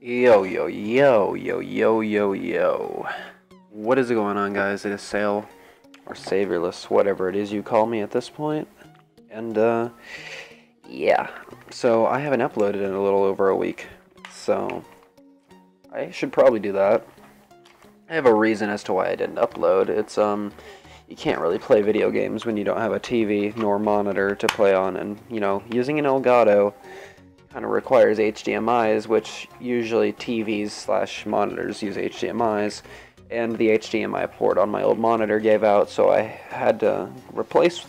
Yo, yo, yo, yo, yo, yo, yo. What is going on, guys? It is Sail, or Saviorless, whatever it is you call me at this point. And, uh, yeah. So, I haven't uploaded in a little over a week. So, I should probably do that. I have a reason as to why I didn't upload. It's, um, you can't really play video games when you don't have a TV nor monitor to play on. And, you know, using an Elgato kind of requires HDMIs, which usually TVs slash monitors use HDMIs, and the HDMI port on my old monitor gave out, so I had to replace,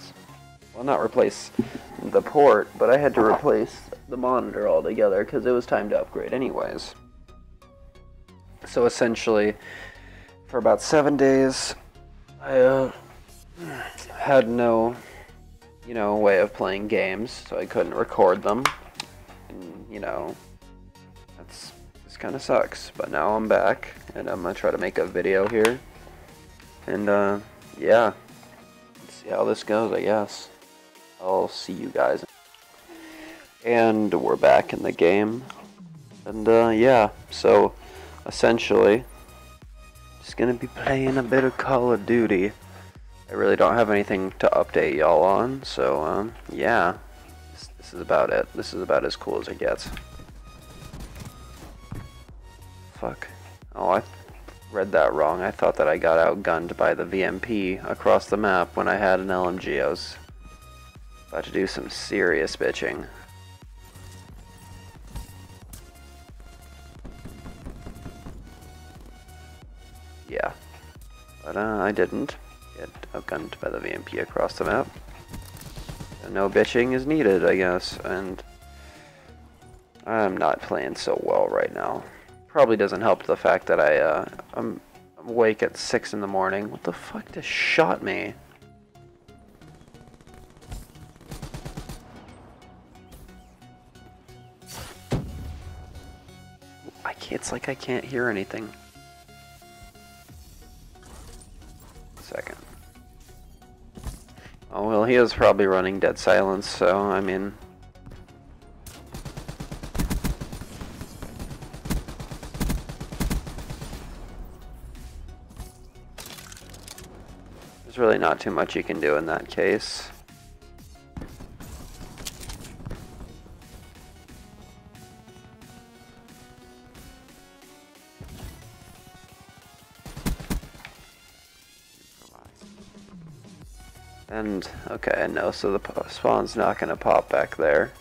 well, not replace the port, but I had to replace the monitor altogether because it was time to upgrade anyways. So essentially, for about seven days, I uh, had no, you know, way of playing games, so I couldn't record them and you know, that's this kind of sucks. But now I'm back, and I'm gonna try to make a video here, and uh, yeah, Let's see how this goes. I guess I'll see you guys, and we're back in the game, and uh, yeah, so essentially, just gonna be playing a bit of Call of Duty. I really don't have anything to update y'all on, so um, yeah. This is about it. This is about as cool as it gets. Fuck. Oh, I read that wrong. I thought that I got outgunned by the VMP across the map when I had an LMG. I was about to do some serious bitching. Yeah. But uh, I didn't get outgunned by the VMP across the map no bitching is needed, I guess, and I'm not playing so well right now. Probably doesn't help the fact that I, uh, I'm awake at 6 in the morning. What the fuck just shot me? I can't, it's like I can't hear anything. Second. Oh, well, he is probably running Dead Silence, so, I mean... There's really not too much you can do in that case. And, okay, no, so the spawn's not going to pop back there.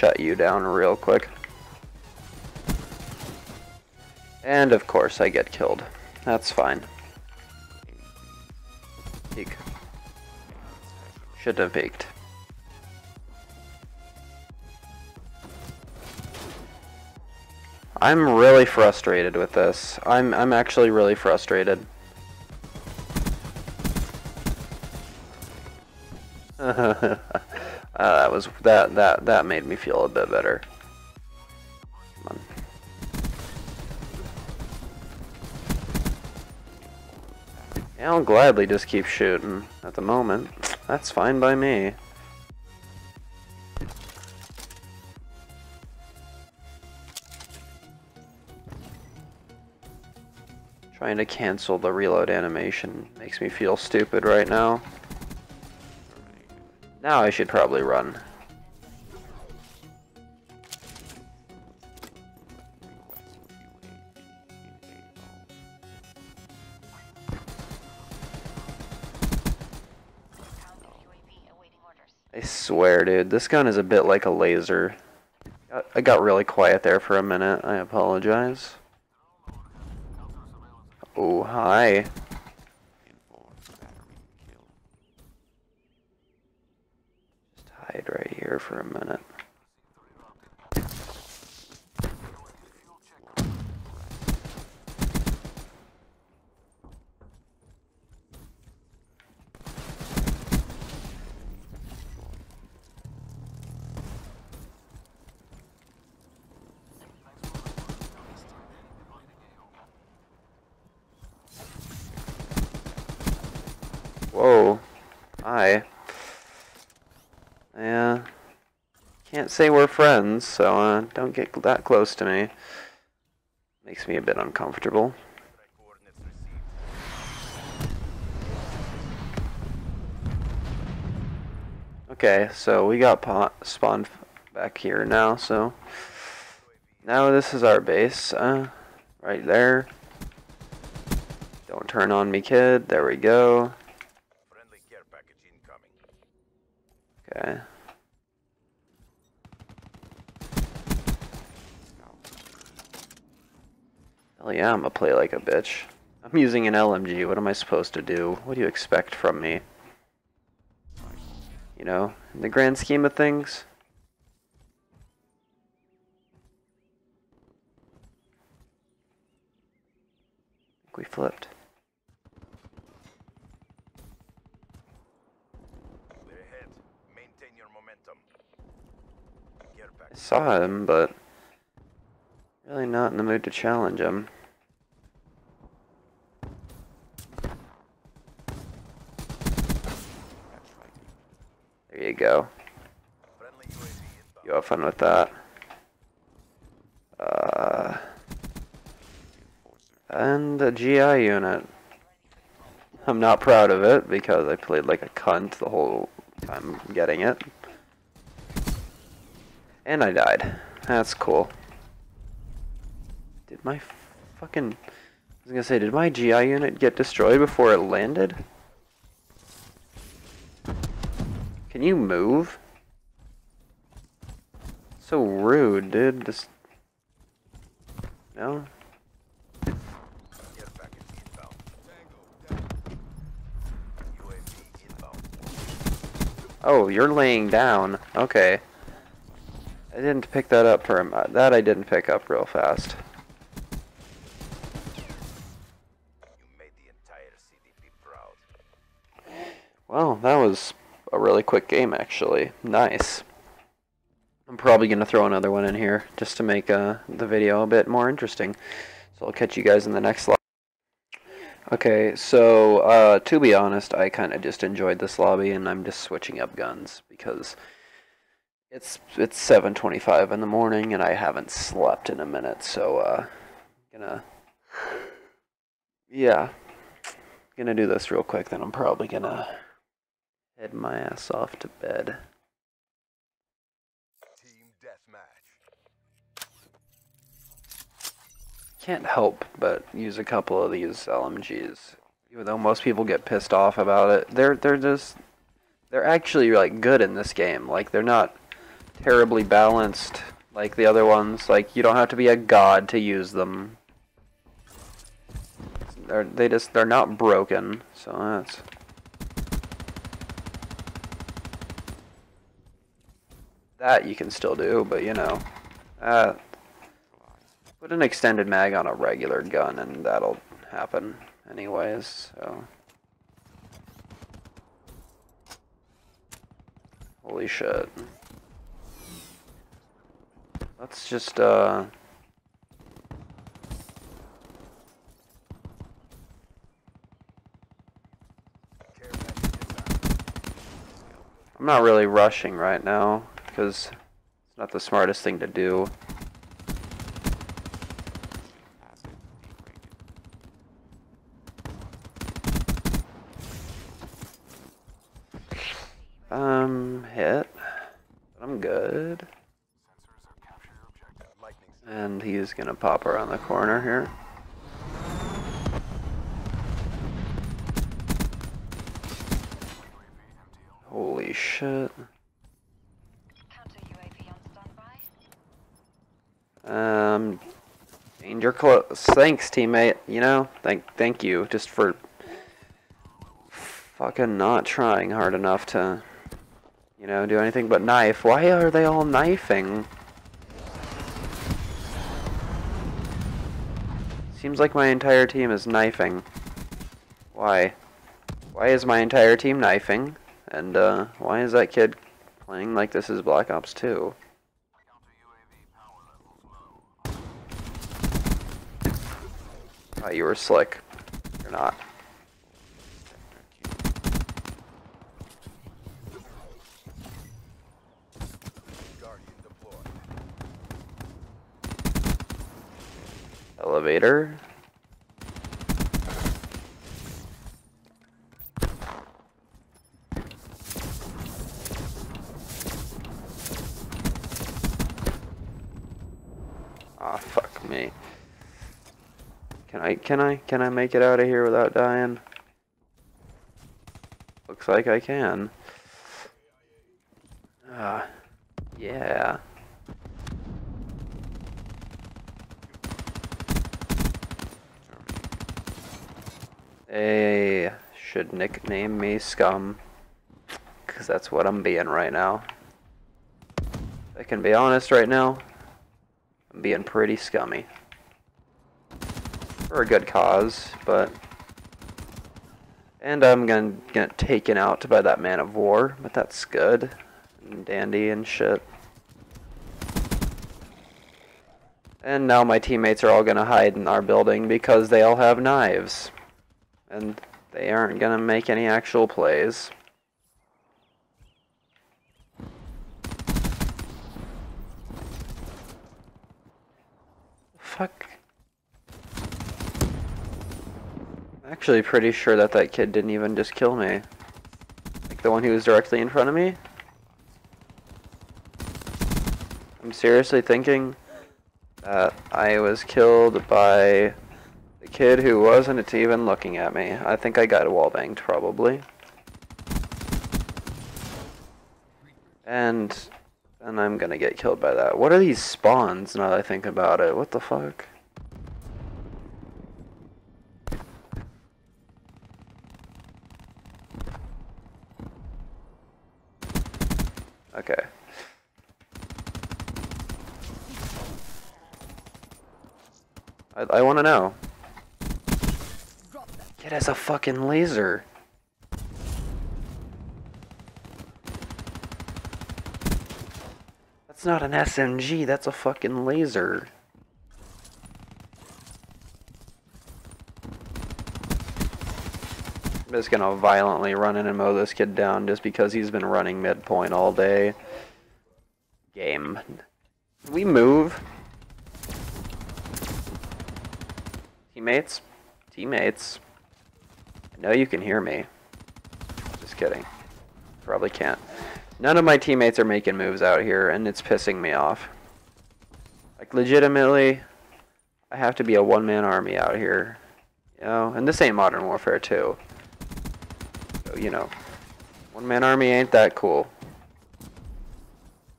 shut you down real quick. And of course I get killed. That's fine. Peek. Should have peeked. I'm really frustrated with this. I'm I'm actually really frustrated. uh, that was that that that made me feel a bit better. Yeah, I'll gladly just keep shooting at the moment. That's fine by me. Trying to cancel the reload animation makes me feel stupid right now. Now I should probably run. I swear, dude, this gun is a bit like a laser. I got really quiet there for a minute. I apologize. Hi. Just hide right here for a minute. Yeah. Can't say we're friends, so uh, don't get that close to me. Makes me a bit uncomfortable. Okay, so we got spawned back here now, so now this is our base, uh, right there. Don't turn on me, kid. There we go. Okay. Hell yeah, I'm gonna play like a bitch. I'm using an LMG. What am I supposed to do? What do you expect from me? You know, in the grand scheme of things. we flipped. I saw him, but really not in the mood to challenge him. There you go. You have fun with that. Uh, and a GI unit. I'm not proud of it because I played like a cunt the whole time getting it. And I died. That's cool. Did my fucking... I was gonna say, did my GI unit get destroyed before it landed? Can you move? So rude, dude. This... No? Oh, you're laying down. Okay. I didn't pick that up for him. That I didn't pick up real fast. Well, that was a really quick game, actually. Nice. I'm probably going to throw another one in here just to make uh, the video a bit more interesting. So I'll catch you guys in the next slide. Okay, so uh, to be honest, I kind of just enjoyed this lobby, and I'm just switching up guns because it's it's 7:25 in the morning, and I haven't slept in a minute. So, uh, gonna yeah, gonna do this real quick. Then I'm probably gonna head my ass off to bed. Team Deathmatch. Can't help but use a couple of these LMGs. Even though most people get pissed off about it, they're they're just they're actually like good in this game. Like they're not terribly balanced like the other ones. Like you don't have to be a god to use them. They're they just they're not broken. So that's that you can still do, but you know, uh, Put an extended mag on a regular gun and that'll happen anyways, so. Holy shit. Let's just, uh... I'm not really rushing right now, because it's not the smartest thing to do. Um, hit. I'm good. And he's gonna pop around the corner here. Holy shit. Um, danger close. Thanks, teammate. You know, thank thank you just for fucking not trying hard enough to you know, do anything but knife. Why are they all knifing? Seems like my entire team is knifing. Why? Why is my entire team knifing? And, uh, why is that kid playing like this is Black Ops 2? you were slick. You're not. Elevator. Can I, can I, make it out of here without dying? Looks like I can. Ah, uh, yeah. They should nickname me Scum. Because that's what I'm being right now. I can be honest right now. I'm being pretty scummy. For a good cause, but... And I'm gonna get taken out by that man of war, but that's good. And dandy and shit. And now my teammates are all gonna hide in our building because they all have knives and they aren't to make any actual plays. Fuck. Actually pretty sure that that kid didn't even just kill me. Like the one who was directly in front of me. I'm seriously thinking that I was killed by the kid who wasn't even looking at me. I think I got wall banged, probably. And and I'm gonna get killed by that. What are these spawns now that I think about it? What the fuck? Okay. I, I want to know. It has a fucking laser. That's not an SMG, that's a fucking laser. I'm just gonna violently run in and mow this kid down just because he's been running midpoint all day. Game. We move. Teammates? Teammates. No, you can hear me. Just kidding. Probably can't. None of my teammates are making moves out here, and it's pissing me off. Like, legitimately, I have to be a one-man army out here. You know, and this ain't Modern Warfare 2. You know, one-man army ain't that cool.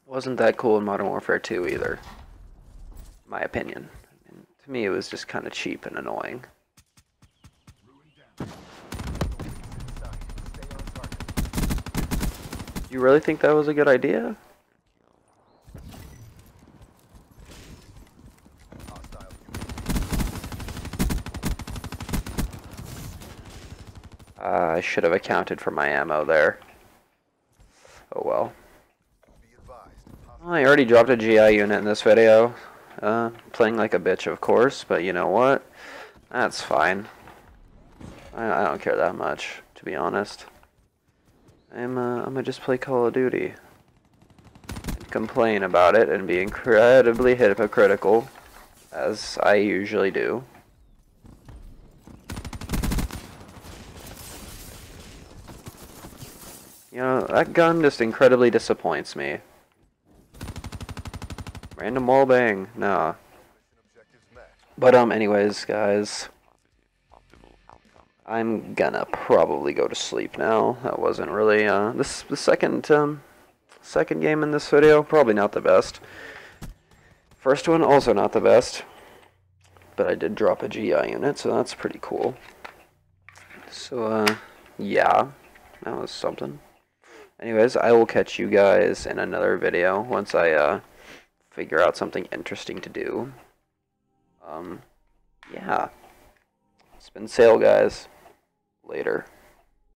Wasn't that cool in Modern Warfare 2 either. My opinion. To me, it was just kind of cheap and annoying. You really think that was a good idea? Uh, I should have accounted for my ammo there. Oh well. well. I already dropped a GI unit in this video. Uh, playing like a bitch, of course, but you know what? That's fine. I, I don't care that much, to be honest. I'm, uh, I'm gonna just play Call of Duty. Complain about it and be incredibly hypocritical, as I usually do. You know, that gun just incredibly disappoints me. Random wall bang, nah. But um, anyways, guys. I'm gonna probably go to sleep now. That wasn't really uh, this the second um, second game in this video. Probably not the best. First one also not the best, but I did drop a GI unit, so that's pretty cool. So uh, yeah, that was something. Anyways, I will catch you guys in another video once I uh, figure out something interesting to do. Um, yeah. It's been Sail, guys later.